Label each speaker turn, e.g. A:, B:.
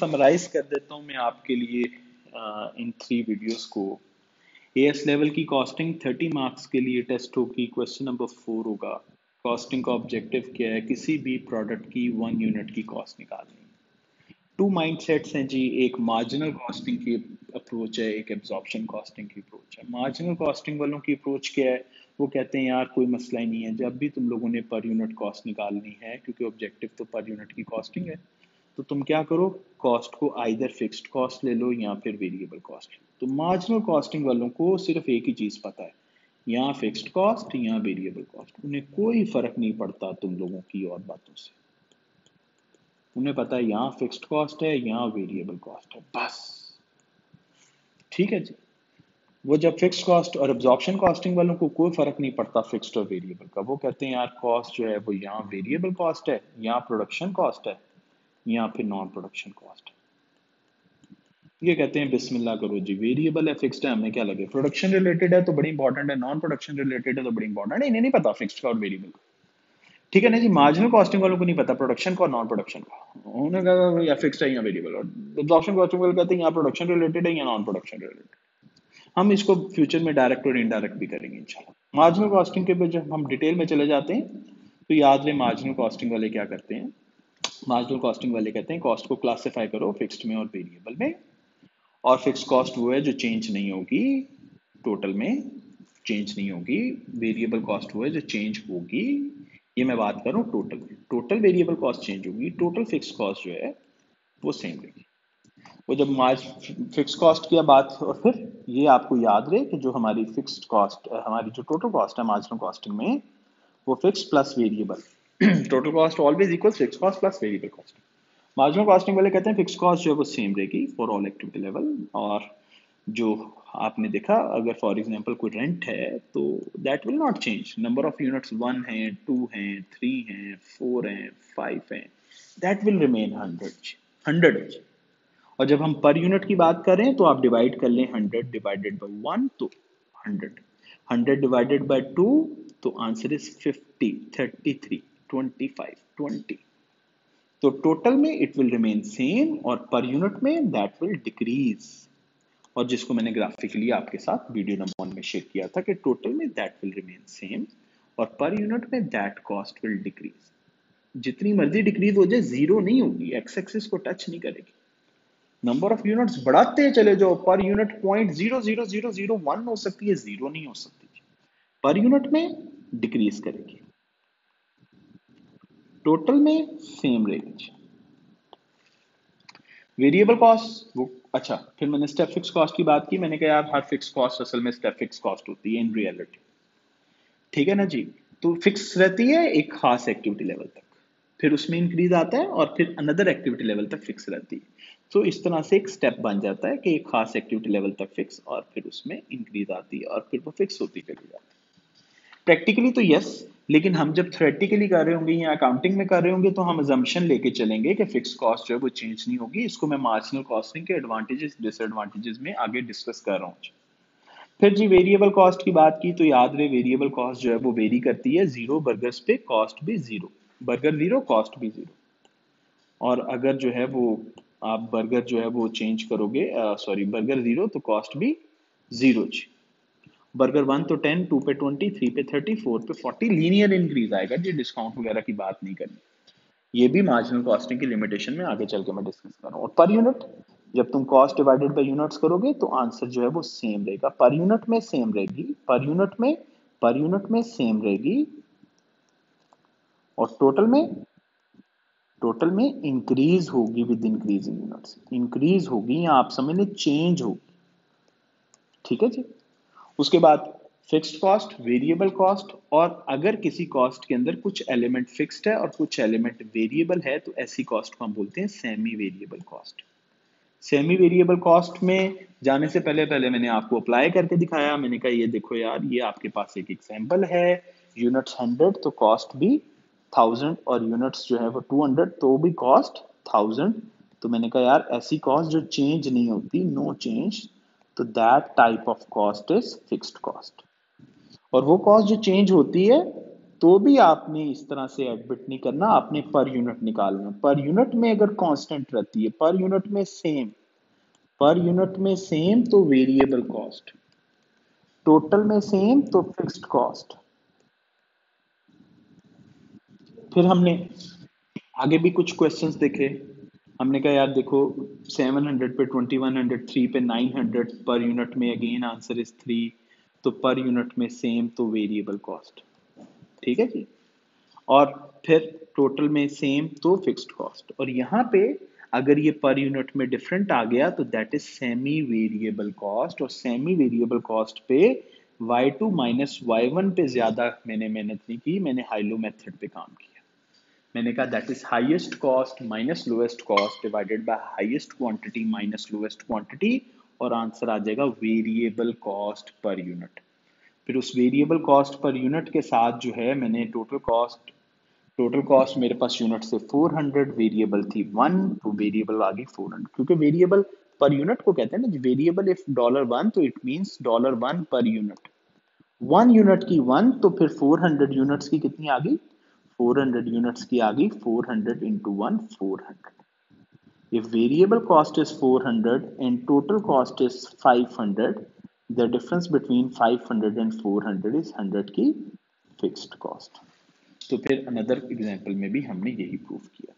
A: Summarise कर देता हूँ मैं आपके लिए इन थ्री वीडियोस को। एएस लेवल की कॉस्टिंग 30 मार्क्स के लिए टेस्ट होगी। क्वेश्चन नंबर फोर होगा। कॉस्टिंग का ऑब्जेक्टिव क्या है? किसी भी प्रोडक्ट की वन यूनिट की कॉस्ट निकालनी। टू माइंड सेट्स हैं जी। एक मार्जिनल कॉस्टिंग की अप्रोच है, एक एब्जॉर्प्शन कॉस्टिंग की अप्रोच है। मार्जिनल कॉस्टिंग वालों की अप्रोच क्या है? वो कहते हैं, यार, कोई मसला ही नहीं है। जब भी तुम लोगों ने पर यूनिट कॉस्ट निकालनी है, क्योंकि ऑब्जेक्टिव तो पर यूनिट की कॉस्टिंग है तो तुम क्या करो? कॉस्ट को आइदर फिक्स्ड कॉस्ट ले लो या फिर वेरिएबल कॉस्ट तो मार्जिनल कॉस्टिंग वालों को सिर्फ़ एक ही चीज़ पता है यहाँ फिक्स्ड कॉस्ट या वेरिएबल कॉस्ट उन्हें कोई फ़र्क नहीं पड़ता तुम लोगों की और बातों से। उन्हें पता है यहाँ फिक्स्ड कॉस्ट है, यहाँ वेरिएबल कॉस्ट है, बस। ठीक है जी? वो जब फिक्स्ड कॉस्ट और एब्जॉर्प्शन कॉस्टिंग वालों को कोई फ़र्क नहीं पड़ता फिक्स्ड और वेरिएबल का, वो कहते हैं, यार कॉस्ट जो है वो यहाँ वेरिएबल कॉस्ट है, यहाँ प्रोडक्शन कॉस्ट है। या फिर नॉन प्रोडक्शन कॉस्ट ये कहते हैं, बिस्मिल्लाह करो जी। वेरिएबल है फिक्स्ड है, हमें क्या लगे? प्रोडक्शन रिलेटेड है तो बड़ी इंपॉर्टेंट है नॉन प्रोडक्शन रिलेटेड है तो बड़ी इंपॉर्टेंट है। इन्हें नहीं पता फिक्स्ड का और वेरिएबल का। ठीक है ना जी? मार्जिनल कॉस्टिंग वालों को नहीं पता प्रोडक्शन का और नॉन प्रोडक्शन का। उन्होंने कहा या फिक्स्ड है या वेरिएबल और कॉस्टिंग वाले कहते हैं, यहाँ प्रोडक्शन रिलेटेड है या नॉन प्रोडक्शन रिलेटेड हम इसको फ्यूचर में डायरेक्ट और इनडायरेक्ट भी करेंगे, इंशाल्लाह। मार्जिनल कॉस्टिंग के जब हम डिटेल में चले जाते हैं तो याद रहे मार्जिनल कॉस्टिंग वाले क्या करते हैं? मार्जिनल कॉस्टिंग वाले कहते हैं कॉस्ट को क्लासिफाई करो फिक्स्ड में और वेरिएबल में, और फिक्स कॉस्ट वो है जो चेंज नहीं होगी टोटल में चेंज नहीं होगी वेरिएबल कॉस्ट वो है जो चेंज होगी, ये मैं बात कर टोटल में। टोटल वेरिएबल कॉस्ट चेंज होगी टोटल फिक्स कॉस्ट जो है, वो सेम रहेगी। वो जब मार्ज फिक्स कॉस्ट की बात, और फिर ये आपको याद रहे कि जो हमारी फिक्स्ड कॉस्ट हमारी जो टोटल कॉस्ट है मार्जिनल कॉस्टिंग में, वो fix plus variable total cost always equal fix cost plus variable cost marginal costing वाले कहते हैं फिक्स कॉस्ट जो है वो सेम रहेगी फॉर ऑल एक्टिविटी लेवल और जो आपने देखा, अगर फॉर एग्जांपल कोई रेंट है तो that will not change number of units one है टू हैं थ्री हैं फोर हैं फाइव हैं. That will remain hundred hundred और जब हम पर यूनिट की बात करें तो आप डिवाइड कर लें हंड्रेड डिवाइडेड बाई वन तो hundred hundred divided by two तो answer is fifty thirty three twenty five twenty तो टोटल में इट विल रिमेन सेम और पर यूनिट में दैट विल डिक्रीज और जिसको मैंने ग्राफिकली आपके साथ वीडियो नंबर वन में शेयर किया था कि टोटल में दैट विल रिमेन सेम और पर यूनिट में दैट कॉस्ट विल जितनी मर्ज़ी डिक्रीज हो जाए ज़ीरो नहीं होगी एक्स एक्सिस को टच नहीं करेगी. नंबर ऑफ़ यूनिट्स बढ़ाते चले जाओ per unit point zero zero zero zero one हो सकती है ज़ीरो नहीं हो सकती. पर यूनिट में डिक्रीज करेगी. टोटल में सेम रहेगी वेरिएबल कॉस्ट वो अच्छा फिर मैंने स्टेप फिक्स कॉस्ट की बात की, मैंने कहा, यार, हर फिक्स कॉस्ट असल में स्टेप फिक्स कॉस्ट होती है इन रियलिटी ठीक है ना जी? तो फिक्स रहती है एक खास एक्टिविटी लेवल तक। फिर उसमें इंक्रीज आता है और फिर अनदर एक्टिविटी लेवल तक फिक्स रहती है। तो इस तरह से एक स्टेप बन जाता है कि एक खास एक्टिविटी लेवल तक फिक्स और फिर उसमें इंक्रीज आती है और फिर वो फिक्स होती चली जाती है। प्रैक्टिकली तो यस लेकिन हम जब थ्रेटिकली कर रहे होंगे या अकाउंटिंग में कर रहे होंगे तो हम अजम्पन लेके चलेंगे कि फिक्स कॉस्ट जो है वो चेंज नहीं होगी। इसको मैं मार्जिनल कॉस्टिंग के एडवांटेजेस डिसएडवांटेजेस में आगे डिस्कस कर रहा हूँ। फिर जी वेरिएबल कॉस्ट की बात की तो याद रहे वेरिएबल कॉस्ट जो है वो वेरी करती है। ज़ीरो बर्गर्स पे कॉस्ट भी ज़ीरो बर्गर ज़ीरो कॉस्ट भी ज़ीरो और अगर जो है वो आप बर्गर जो है वो चेंज करोगे सॉरी बर्गर ज़ीरो तो कॉस्ट भी ज़ीरो जी। बर्गर वन तो टेन, टू पे ट्वेंटी, थ्री पे थर्टी, फोर पे फोर्टी, लीनियर इंक्रीज आएगा, जी डिस्काउंट वगैरह की बात नहीं करनी। ये भी मार्जिनल कॉस्टिंग की लिमिटेशन में आगे चल के मैं डिस्कस कर रहा हूँ। पर यूनिट जब तुम कॉस्ट डिवाइडेड बाय यूनिट्स करोगे तो आंसर जो है वो सेम रहेगा। पर यूनिट में सेम रहेगी पर यूनिट में पर यूनिट में सेम रहेगी। और टोटल में टोटल में इंक्रीज होगी with increase in units increase होगी या आप समझ लें चेंज होगी। ठीक है जी? उसके बाद फिक्स्ड कॉस्ट वेरिएबल कॉस्ट और अगर किसी कॉस्ट के अंदर कुछ एलिमेंट फिक्स्ड है और कुछ एलिमेंट वेरिएबल है तो ऐसी कॉस्ट को हम बोलते हैं semi variable cost semi variable cost में जाने से पहले पहले मैंने आपको अप्लाई करके दिखाया। मैंने कहा, ये देखो यार, ये आपके पास एक एग्जांपल है यूनिट्स हंड्रेड तो कॉस्ट भी थाउज़ेंड और यूनिट्स जो है वो टू हंड्रेड तो भी कॉस्ट थाउज़ेंड तो मैंने कहा, यार, ऐसी कॉस्ट जो चेंज नहीं होती नो चेंज तो that type of cost is fixed cost और वो कॉस्ट जो चेंज होती है तो भी आपने इस तरह से एडमिट नहीं करना, आपने पर यूनिट निकालना। पर यूनिट में अगर कांस्टेंट रहती है पर यूनिट में सेम पर यूनिट में सेम तो वेरिएबल कॉस्ट टोटल में सेम तो फिक्स्ड कॉस्ट फिर हमने आगे भी कुछ क्वेश्चंस देखे। हमने कहा, यार देखो 700 पे 2103 पे 900 पर यूनिट में अगेन आंसर इज़ थ्री तो पर यूनिट में सेम तो वेरिएबल कॉस्ट ठीक है जी? और फिर टोटल में सेम तो फिक्स्ड कॉस्ट और यहाँ पे अगर ये पर यूनिट में डिफरेंट आ गया तो that is semi variable cost और सेमी वेरिएबल कॉस्ट पे y2 माइनस वाई पे ज़्यादा मैंने मेहनत नहीं की, मैंने हाइलो मेथड पे काम किया। मैंने कहा that is highest cost minus lowest cost divided by highest quantity minus lowest quantity और आंसर आ जाएगा वेरिएबल कॉस्ट पर यूनिट फिर उस वेरिएबल कॉस्ट पर यूनिट के साथ जो है मैंने टोटल कॉस्ट टोटल कॉस्ट मेरे पास यूनिट से 400 वेरिएबल थी वन तो वेरिएबल आ गई 400 क्योंकि वेरिएबल पर यूनिट को कहते हैं ना वेरिएबल इफ़ डॉलर वन तो it means dollar one per unit one unit की वन तो फिर 400 यूनिट्स की कितनी आ गई? 400 units की आ गई 400 into 1 400 if variable cost is 400 and total cost is 500 the difference between 500 and 400 is 100 की fixed cost तो फिर another example में भी हमने यही प्रूफ किया